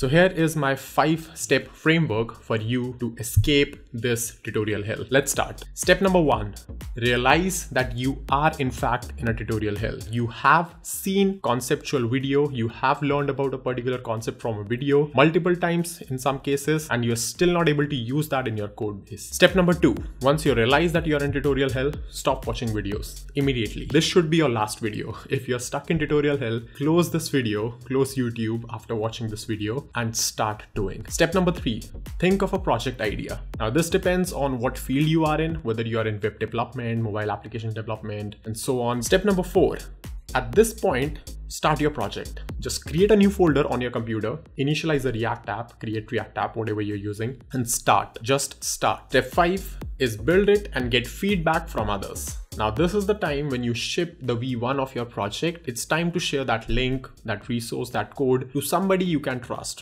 So here is my five step framework for you to escape this tutorial hell. Let's start. Step number one, realize that you are in fact in a tutorial hell. You have seen conceptual video, you have learned about a particular concept from a video multiple times in some cases, and you're still not able to use that in your code base. Step number two, once you realize that you're in tutorial hell, stop watching videos immediately. This should be your last video. If you're stuck in tutorial hell, close this video, close YouTube after watching this video and start doing. Step number three, think of a project idea. Now this depends on what field you are in, whether you are in web development, mobile application development, and so on. Step number four, at this point, start your project. Just create a new folder on your computer, initialize the React app, create React app, whatever you're using, and start. Just start. Step five is build it and get feedback from others. Now this is the time when you ship the V1 of your project. It's time to share that link, that resource, that code to somebody you can trust.